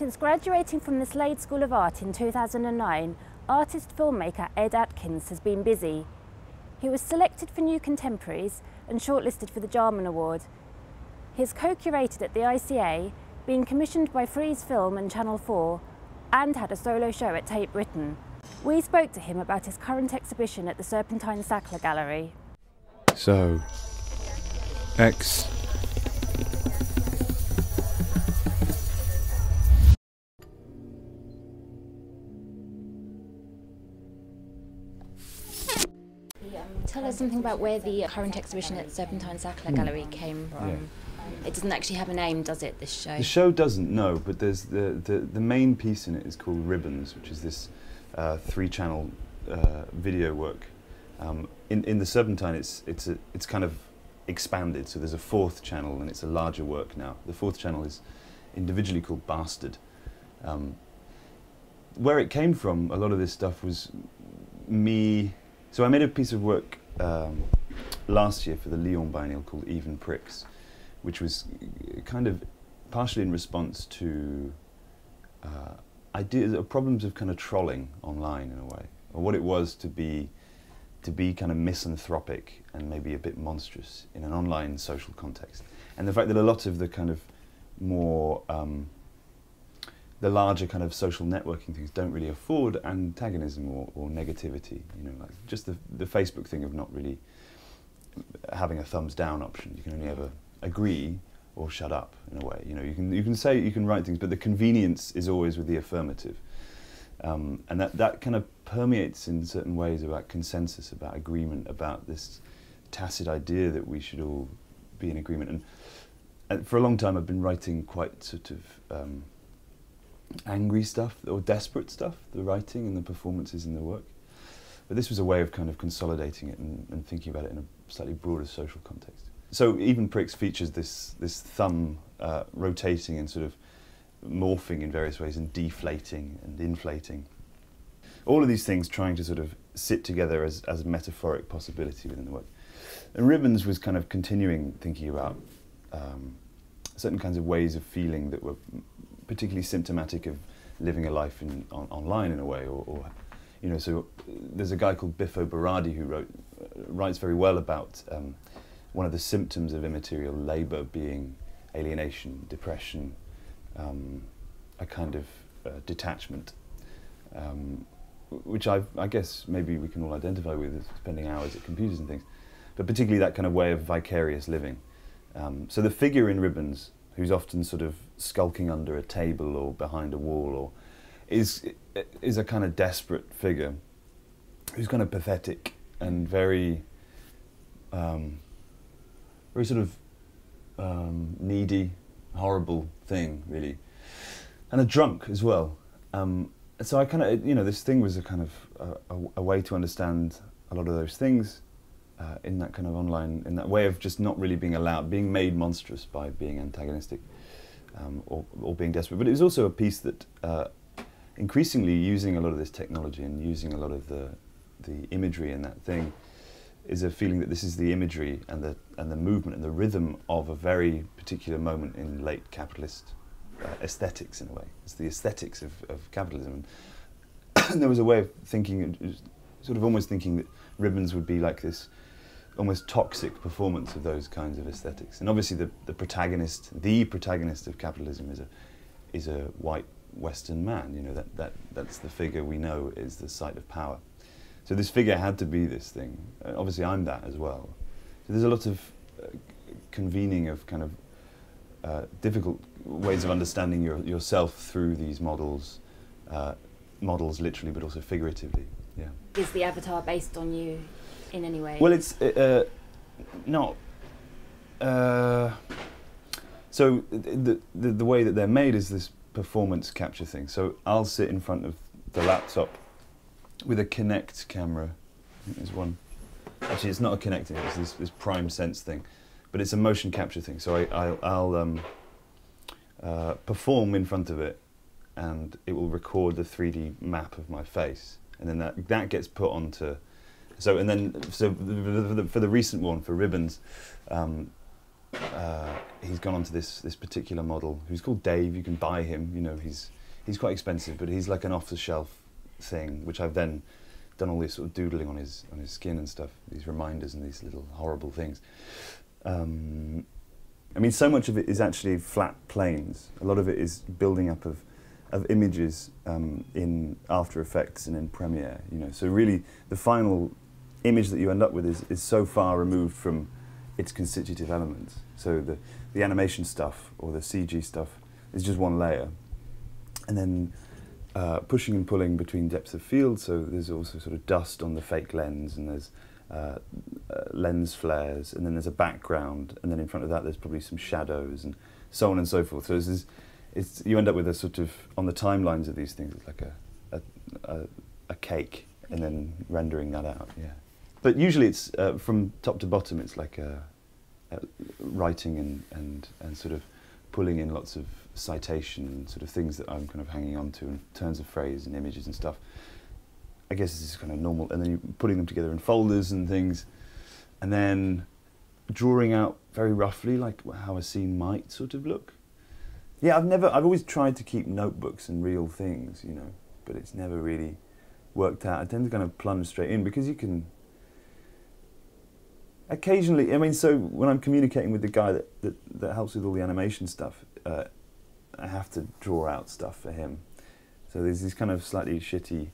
Since graduating from the Slade School of Art in 2009, artist filmmaker Ed Atkins has been busy. He was selected for New Contemporaries and shortlisted for the Jarman Award. He is co-curated at the ICA, being commissioned by Frieze Film and Channel 4, and had a solo show at Tate Britain. We spoke to him about his current exhibition at the Serpentine Sackler Gallery. So, X Tell us something about where the current exhibition at Serpentine Sackler Gallery came from. Yeah. It doesn't actually have a name, does it, this show? The show doesn't know, but there's the, the, the main piece in it is called Ribbons, which is this uh, three-channel uh, video work. Um, in, in the Serpentine, it's, it's, a, it's kind of expanded, so there's a fourth channel, and it's a larger work now. The fourth channel is individually called Bastard. Um, where it came from, a lot of this stuff was me. So I made a piece of work um, last year for the Lyon Biennial called Even Pricks, which was kind of partially in response to uh, ideas, or problems of kind of trolling online in a way, or what it was to be to be kind of misanthropic and maybe a bit monstrous in an online social context, and the fact that a lot of the kind of more um, the larger kind of social networking things don't really afford antagonism or, or negativity. You know, like just the the Facebook thing of not really having a thumbs down option. You can only ever agree or shut up in a way. You know, you can you can say you can write things, but the convenience is always with the affirmative, um, and that that kind of permeates in certain ways about consensus, about agreement, about this tacit idea that we should all be in agreement. And, and for a long time, I've been writing quite sort of um, angry stuff or desperate stuff, the writing and the performances in the work. But this was a way of kind of consolidating it and, and thinking about it in a slightly broader social context. So even Pricks features this, this thumb uh, rotating and sort of morphing in various ways and deflating and inflating. All of these things trying to sort of sit together as, as a metaphoric possibility within the work. And Ribbons was kind of continuing thinking about um, certain kinds of ways of feeling that were particularly symptomatic of living a life in, on, online in a way, or, or, you know, so there's a guy called Bifo Berardi who wrote, uh, writes very well about um, one of the symptoms of immaterial labour being alienation, depression, um, a kind of uh, detachment, um, which I, I guess maybe we can all identify with, spending hours at computers and things, but particularly that kind of way of vicarious living. Um, so the figure in Ribbons, who's often sort of skulking under a table or behind a wall, or is is a kind of desperate figure, who's kind of pathetic and very, um, very sort of um, needy, horrible thing, really, and a drunk as well. Um, so I kind of, you know, this thing was a kind of a, a, a way to understand a lot of those things uh, in that kind of online, in that way of just not really being allowed, being made monstrous by being antagonistic um, or, or being desperate. But it was also a piece that uh, increasingly using a lot of this technology and using a lot of the, the imagery in that thing is a feeling that this is the imagery and the, and the movement and the rhythm of a very particular moment in late capitalist uh, aesthetics in a way. It's the aesthetics of, of capitalism. And there was a way of thinking, sort of almost thinking that ribbons would be like this almost toxic performance of those kinds of aesthetics. And obviously the, the protagonist, the protagonist of capitalism is a, is a white Western man, you know, that, that, that's the figure we know is the site of power. So this figure had to be this thing. Uh, obviously I'm that as well. So there's a lot of uh, convening of kind of uh, difficult ways of understanding your, yourself through these models, uh, models literally but also figuratively. Yeah. Is the avatar based on you in any way? Well, it's uh, not. Uh, so the, the the way that they're made is this performance capture thing. So I'll sit in front of the laptop with a Kinect camera. There's one. Actually, it's not a Kinect. It's this, this Prime Sense thing, but it's a motion capture thing. So I, I'll, I'll um, uh, perform in front of it, and it will record the 3D map of my face, and then that that gets put onto so and then so for the, for the recent one for ribbons, um, uh, he's gone on to this this particular model who's called Dave. You can buy him. You know, he's he's quite expensive, but he's like an off the shelf thing, which I've then done all this sort of doodling on his on his skin and stuff. These reminders and these little horrible things. Um, I mean, so much of it is actually flat planes. A lot of it is building up of of images um, in After Effects and in Premiere. You know, so really the final image that you end up with is, is so far removed from its constitutive elements. So the, the animation stuff or the CG stuff is just one layer. And then uh, pushing and pulling between depths of field, so there's also sort of dust on the fake lens and there's uh, uh, lens flares and then there's a background and then in front of that there's probably some shadows and so on and so forth. So this it's, you end up with a sort of, on the timelines of these things, it's like a, a, a, a cake and then rendering that out, yeah. But usually it's uh, from top to bottom. It's like a, a writing and, and and sort of pulling in lots of citation and sort of things that I'm kind of hanging on to in terms of phrase and images and stuff. I guess this is kind of normal, and then you're putting them together in folders and things, and then drawing out very roughly like how a scene might sort of look. Yeah, I've never, I've always tried to keep notebooks and real things, you know, but it's never really worked out. I tend to kind of plunge straight in because you can occasionally, I mean, so when I'm communicating with the guy that, that, that helps with all the animation stuff, uh, I have to draw out stuff for him. So there's these kind of slightly shitty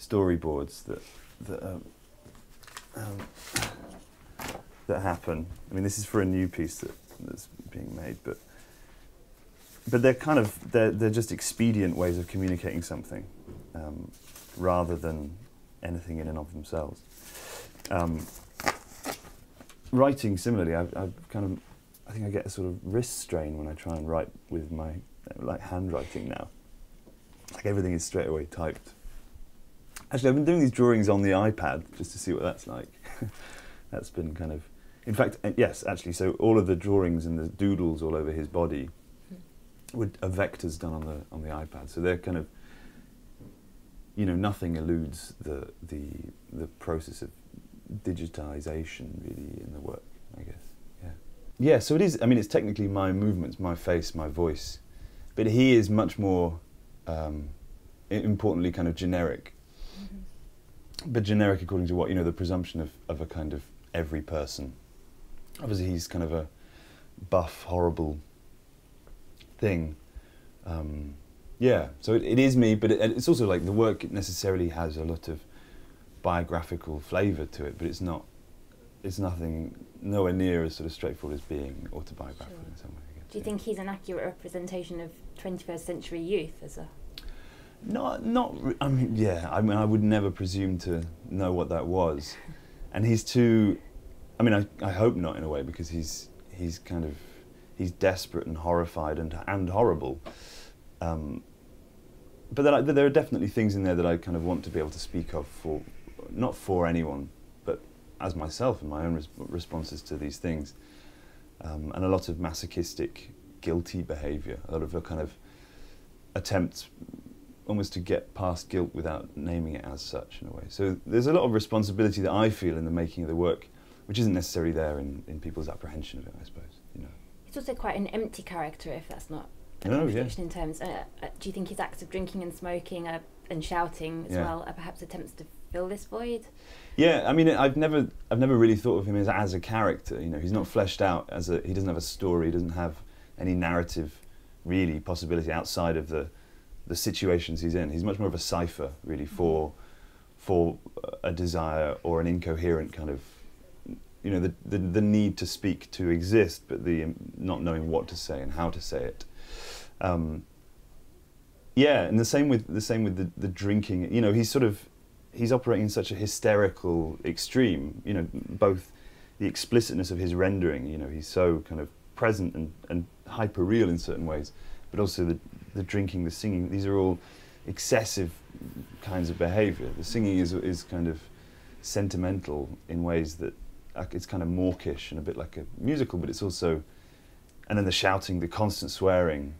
storyboards that that um, um, that happen. I mean, this is for a new piece that, that's being made, but but they're kind of they're they're just expedient ways of communicating something, um, rather than anything in and of themselves. Writing similarly, I've, I've kind of, I think I get a sort of wrist strain when I try and write with my like handwriting now. Like everything is straight away typed. Actually, I've been doing these drawings on the iPad just to see what that's like. that's been kind of, in fact, uh, yes, actually. So all of the drawings and the doodles all over his body were are vectors done on the on the iPad. So they're kind of, you know, nothing eludes the the the process of digitization really in the work, I guess. Yeah. Yeah, so it is I mean it's technically my movements, my face, my voice. But he is much more um, importantly kind of generic. Mm-hmm. But generic according to what, you know, the presumption of, of a kind of every person. Obviously he's kind of a buff, horrible thing. Um, yeah, so it, it is me, but it, it's also like the work necessarily has a lot of biographical flavour to it, but it's not. It's nothing, nowhere near as sort of straightforward as being autobiographical sure. in some way. Guess, Do you yeah. think he's an accurate representation of 21st century youth as a? Not, not. I mean, yeah. I mean, I would never presume to know what that was, and he's too. I mean, I, I hope not in a way because he's he's kind of he's desperate and horrified and and horrible. Um, but I, there are definitely things in there that I kind of want to be able to speak of for not for anyone, but as myself and my own res responses to these things. Um, and a lot of masochistic, guilty behaviour, a lot of a kind of attempt almost to get past guilt without naming it as such in a way. So there's a lot of responsibility that I feel in the making of the work, which isn't necessarily there in, in people's apprehension of it, I suppose. You know. It's also quite an empty character, if that's not a no, yeah. in terms. Uh, uh, do you think his acts of drinking and smoking are, and shouting as yeah. well are perhaps attempts to fill this void? Yeah, I mean, I've never, I've never really thought of him as, as a character. You know, he's not fleshed out as a. He doesn't have a story. He doesn't have any narrative, really, possibility outside of the, the situations he's in. He's much more of a cipher, really, mm-hmm. for, for a desire or an incoherent kind of, you know, the the, the need to speak to exist, but the um, not knowing what to say and how to say it. Um, yeah, and the same with the same with the, the drinking. You know, he's sort of he's operating in such a hysterical extreme. You know, both the explicitness of his rendering. You know, he's so kind of present and, and hyper real in certain ways, but also the the drinking, the singing. These are all excessive kinds of behaviour. The singing is is kind of sentimental in ways that it's kind of mawkish and a bit like a musical, but it's also, and then the shouting, the constant swearing.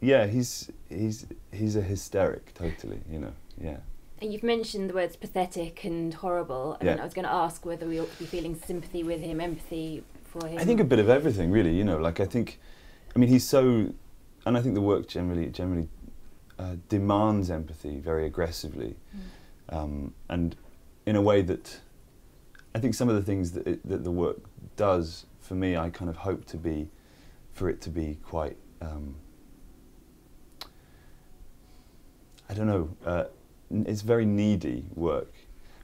Yeah, he's he's he's a hysteric, totally. You know, yeah. And you've mentioned the words pathetic and horrible, and yeah. I was going to ask whether we ought to be feeling sympathy with him, empathy for him? I think a bit of everything, really. You know, like I think, I mean, he's so, and I think the work generally generally uh, demands empathy very aggressively, Mm. um, and in a way that I think some of the things that it, that the work does for me, I kind of hope to be, for it to be quite. Um, I don't know. Uh, it's very needy work,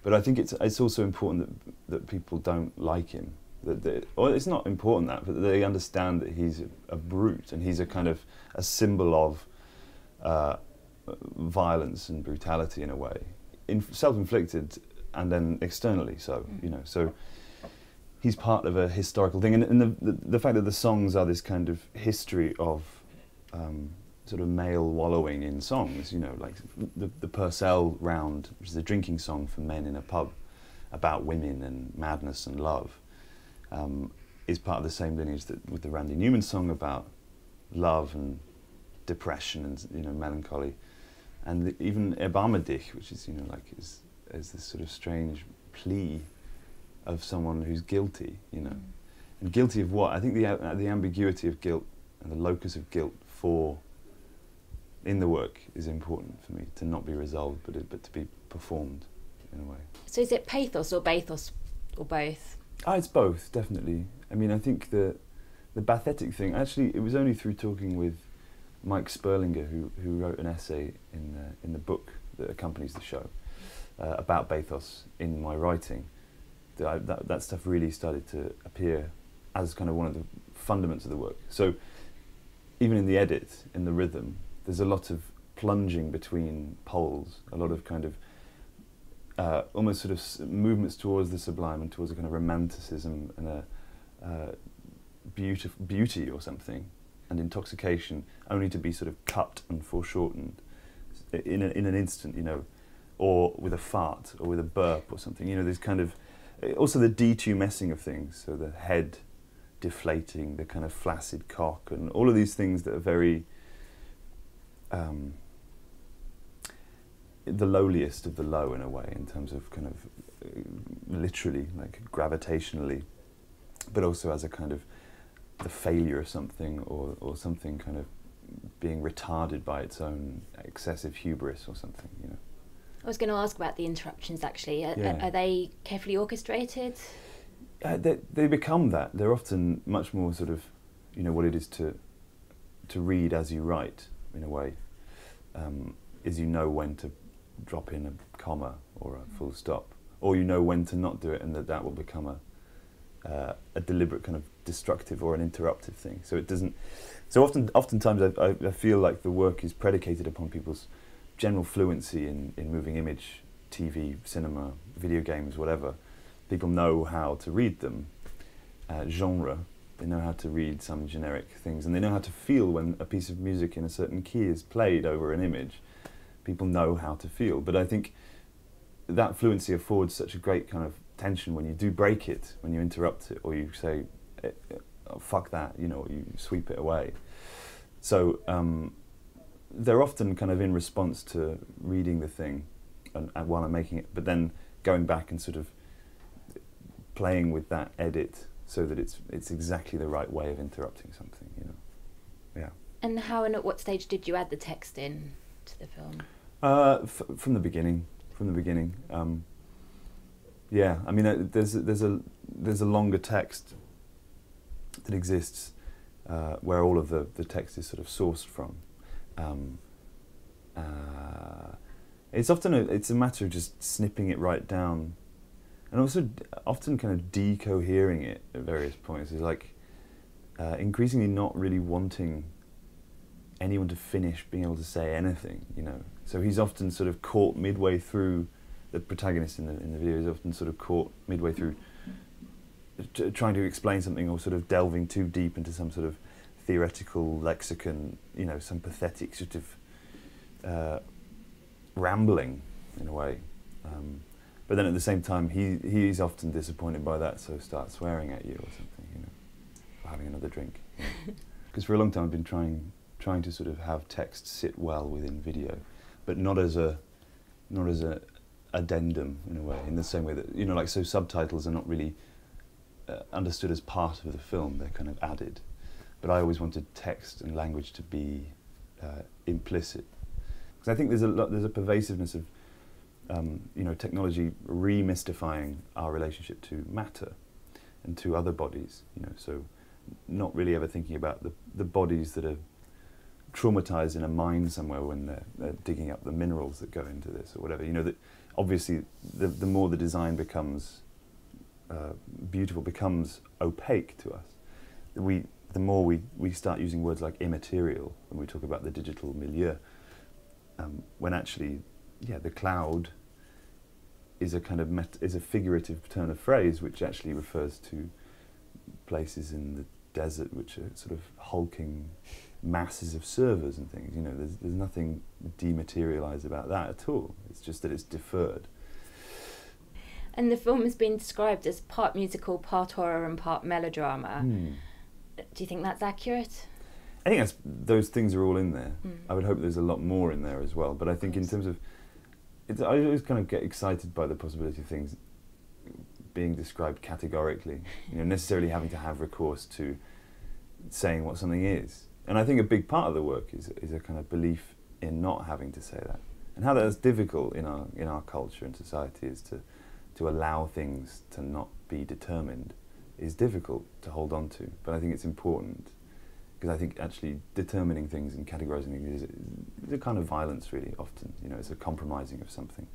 but I think it's it's also important that that people don't like him. That, well, it's not important that, but they understand that he's a, a brute and he's a kind of a symbol of uh, violence and brutality in a way, in, self-inflicted and then externally. So you know, so he's part of a historical thing, and, and the, the the fact that the songs are this kind of history of um, sort of male wallowing in songs. You know, like the the Purcell round, which is a drinking song for men in a pub about women and madness and love, um, is part of the same lineage that with the Randy Newman song about love and depression and you know melancholy, and the, even Erbarme dich, which is you know like is is this sort of strange plea of someone who's guilty, you know, and guilty of what? I think the uh, the ambiguity of guilt and the locus of guilt for in the work is important for me to not be resolved, but it, but to be performed in a way. So is it pathos or bathos or both? Ah, it's both, definitely. I mean, I think the the bathetic thing. Actually, it was only through talking with Mike Sperlinger, who who wrote an essay in the, in the book that accompanies the show uh, about bathos in my writing, that, I, that that stuff really started to appear as kind of one of the fundaments of the work. So even in the edit, in the rhythm, there's a lot of plunging between poles, a lot of kind of uh, almost sort of movements towards the sublime and towards a kind of romanticism and a uh, beautif- beauty or something, and intoxication, only to be sort of cut and foreshortened in, a, in an instant, you know, or with a fart or with a burp or something. You know, there's kind of uh, also the detumescing of things, so the head deflating, the kind of flaccid cock, and all of these things that are very um, the lowliest of the low in a way, in terms of kind of uh, literally, like gravitationally, but also as a kind of the failure of something or, or something kind of being retarded by its own excessive hubris or something, you know. I was going to ask about the interruptions actually. Are, Yeah. are they carefully orchestrated? Uh, they, they become that. They're often much more sort of, you know, what it is to to read as you write, in a way, um, is you know when to drop in a comma or a full stop, or you know when to not do it, and that that will become a uh, a deliberate kind of destructive or an interruptive thing. So it doesn't. So often, oftentimes, I, I, I feel like the work is predicated upon people's general fluency in, in moving image, TV, cinema, video games, whatever. People know how to read them. Uh, genre, they know how to read some generic things, and they know how to feel when a piece of music in a certain key is played over an image. People know how to feel, but I think that fluency affords such a great kind of tension when you do break it, when you interrupt it, or you say, eh, eh, oh, "Fuck that," you know, you sweep it away. So um, they're often kind of in response to reading the thing and, and while I'm making it, but then going back and sort of playing with that edit so that it's it's exactly the right way of interrupting something, you know. Yeah. And how and at what stage did you add the text in to the film? Uh, f- from the beginning, from the beginning. Um, yeah, I mean, uh, there's a, there's a there's a longer text that exists uh, where all of the, the text is sort of sourced from. Um, uh, it's often a, it's a matter of just snipping it right down, and also often kind of decohering it at various points. is like uh, increasingly not really wanting anyone to finish being able to say anything, you know. So he's often sort of caught midway through. The protagonist in the in the video is often sort of caught midway through, trying to explain something or sort of delving too deep into some sort of theoretical lexicon, you know, some pathetic sort of uh, rambling in a way. Um, but then at the same time, he he's often disappointed by that, so starts swearing at you or something, you know, or having another drink. Because for a long time, I've been trying trying to sort of have text sit well within video, but not as a not as a addendum in a way, in the same way that you know, like so subtitles are not really uh, understood as part of the film. They're kind of added. But I always wanted text and language to be uh, implicit. Because I think there's a lot, there's a pervasiveness of um, you know technology remystifying our relationship to matter and to other bodies. You know, so not really ever thinking about the the bodies that are traumatized in a mine somewhere when they're, they're digging up the minerals that go into this or whatever. You know that obviously the the more the design becomes uh, beautiful, becomes opaque to us. We the more we, we start using words like immaterial when we talk about the digital milieu, um, when actually, yeah, the cloud is a kind of met- is a figurative turn of phrase which actually refers to places in the desert which are sort of hulking masses of servers and things. You know, there's there's nothing dematerialized about that at all. It's just that it's deferred. And the film has been described as part musical, part horror, and part melodrama. Hmm. Do you think that's accurate? I think that's, those things are all in there. Mm. I would hope there's a lot more in there as well. But I think in terms of, it's, I always kind of get excited by the possibility of things being described categorically. You know, necessarily having to have recourse to saying what something is. And I think a big part of the work is is a kind of belief in not having to say that, and how that's difficult in our in our culture and society is to to allow things to not be determined is difficult to hold on to. But I think it's important because I think actually determining things and categorizing things is, is a kind of violence, really. Often, you know, it's a compromising of something.